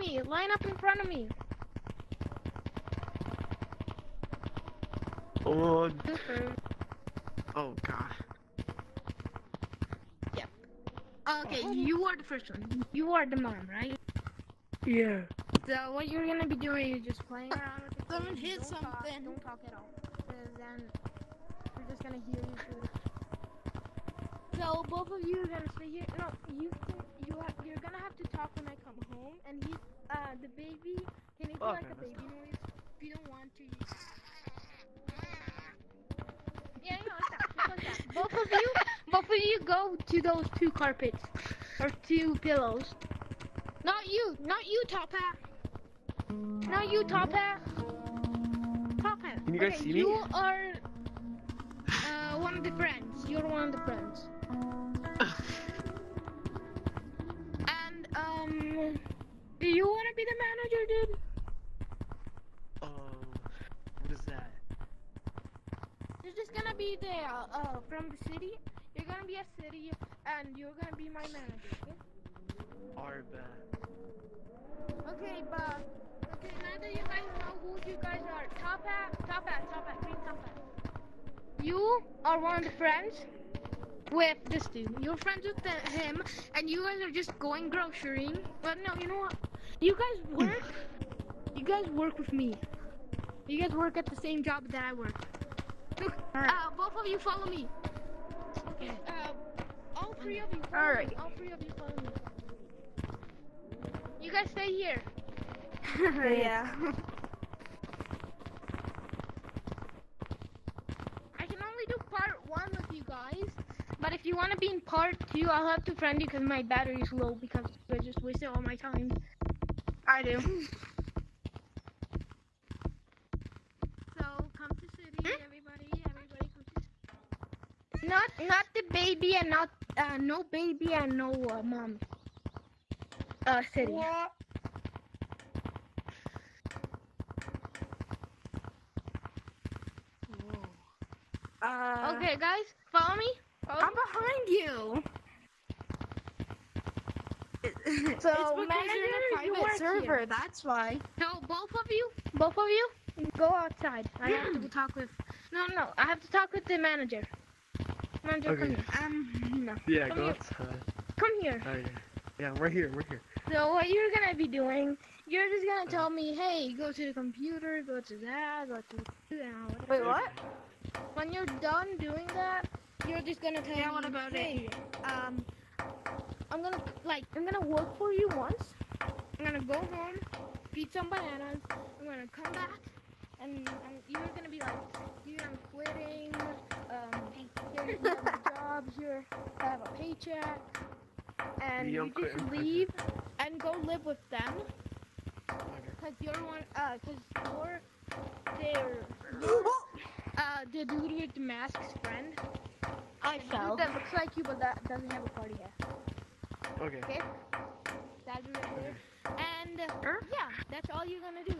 of me. Line up in front of me. Oh, oh God. Yep. Okay, oh. you are the first one. You are the mom, right? Yeah. So what you're gonna be doing is just playing around with the Someone hit Don't talk- something. don't talk at all. Because then we're just gonna hear you. through. So both of you are gonna stay here. No, you you have, you're gonna have to talk when I come home. And he, uh, the baby, can you do like a that's baby noise? If you don't want to. You... Yeah, you know, like that, like that. Both of you, both of you go to those two carpets or two pillows. Not you, not you, Top Hat. Not you, Top Hat. Top Hat. Can you guys okay, see me? You are uh, one of the friends. You're one of the friends. Be the manager, dude? Oh, what is that? You're just gonna be there, uh, from the city. You're gonna be a city, and you're gonna be my manager. Okay? Our bad. Okay, but okay, now that you guys know who you guys are, top hat, top hat, top hat, green top hat. You are one of the friends with this dude. You're friends with the, him, and you guys are just going grocerying. But no, you know what? You guys work. you guys work with me. You guys work at the same job that I work. Look, uh, both of you follow me. Okay. Uh, all three of you. Follow me. Alright. All three of you follow me. You guys stay here. yeah. I can only do part one with you guys, but if you want to be in part two, I'll have to friend you because my battery's low because I just wasted all my time. I do. So come to city, everybody. Everybody come to. Not not the baby and not uh, no baby and no uh, mom. Uh, city. What? Uh, Okay, guys, follow me. Follow I'm me. behind you. So, it's because manager, you're in a private work server. here. That's why. So both of you, both of you, go outside. I have to talk with. No, no, I have to talk with the manager. Manager, come Okay. here. Um, no, Yeah, Come go here. outside. come here. Oh, yeah. Yeah, we're here, we're here. So what you're gonna be doing? You're just gonna tell me, hey, go to the computer, go to that, go to you know, whatever. Wait, what? When you're done doing that, you're just gonna tell Yeah, me, what about it? hey, um, I'm gonna like, I'm gonna work for you once. I'm gonna go home, eat some bananas. I'm gonna come back, and, and you're gonna be like, dude, I'm quitting. Um, here's my job. Here, I have a paycheck. And Yeah, you just quitting. Okay. leave and go live with them. Cause you're one, uh, cause you're their, uh, the dude with the mask's friend. I The dude that looks like you, but that doesn't have a party hat. Okay. Okay? That dude right there. And, uh, yeah, that's all you're gonna do.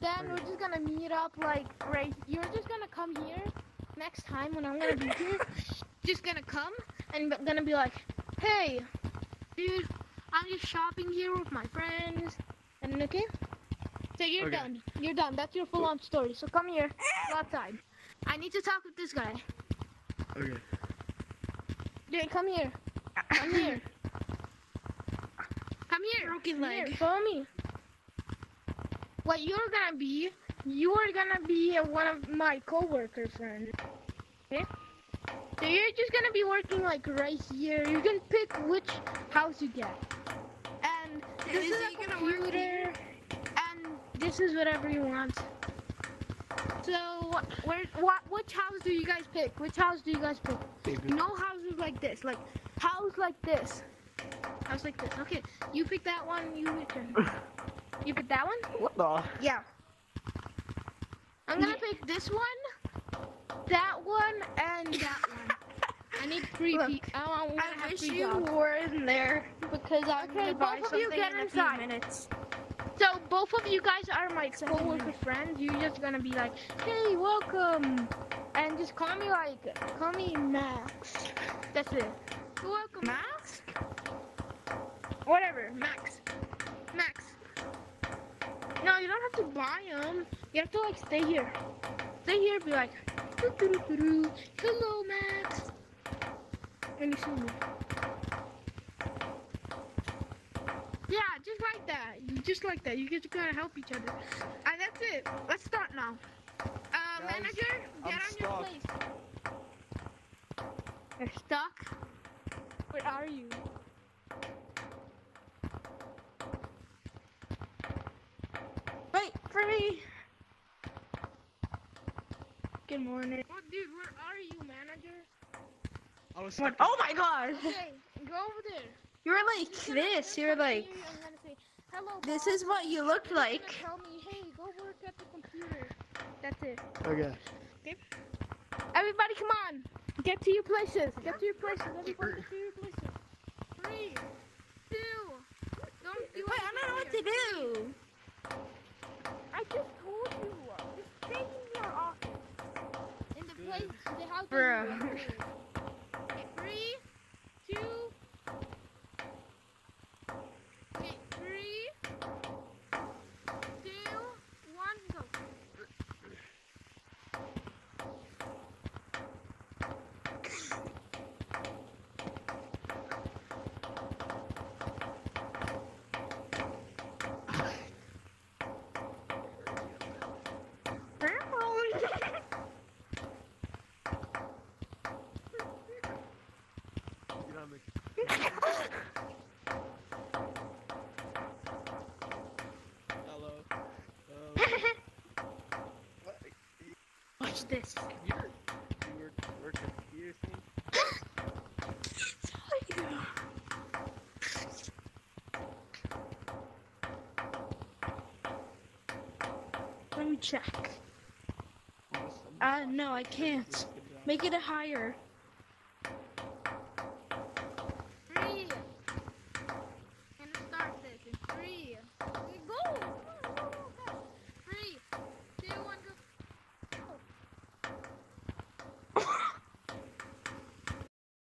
Then we're just gonna meet up, like, right, you're just gonna come here next time when I'm gonna be here. Just gonna come and b- gonna be like, hey, dude, I'm just shopping here with my friends. And okay? So you're Okay. done. You're done. That's your full on story. So come here. Go outside. I need to talk with this guy. Okay. Dude, come here. Come here. Come here. Broken Come here. leg. Follow me. What you're gonna be, you are gonna be one of my coworker friends. Okay? So you're just gonna be working like right here. You can pick which house you get. And this is is, a computer. And this is whatever you want. So what, where, what, which house do you guys pick? Which house do you guys pick? Baby. No houses like this. Like house like this. House like this. Okay, you pick that one. You return. You pick that one. What the? Yeah. I'm gonna pick this one, that one, and that one. I need three Look, people. I want to I have wish three you jobs. were in there because I'm Okay, gonna buy both of you something get in a inside. few minutes. So both of you guys are my Second coworker minute. friends. You're just gonna be like, hey, welcome, just call me like, call me Max. That's it. You're welcome, Max? Whatever, Max. Max. No, you don't have to buy them. You have to like stay here. Stay here, be like, doo doo doo hello Max. And you see me. Yeah, just like that. Just like that. You kind of help each other. And that's it. Let's start now. Guys, manager, get I'm on stuck. your place. You're stuck. Where are you? Wait for me. Good morning. Oh, dude, where are you, manager? I was What? stuck. Oh my god! Okay, go over there. You're like this. You're like. I'm gonna say, hello. This is what you look You're like. Tell me, hey, go work at the computer. That's it. Okay. Everybody, come on. Get to your places. Get to your places. Everybody, get to your places. Three, two. Don't do Wait, I don't know what to do. I just told you. Just stay in your office. In the place, the house. that you Bruh. were in. Three, two. Wait, three, two, one, go. Get on me. Hello. Um, what? Watch this. Let me check. Uh, no, I can't. Make it a higher.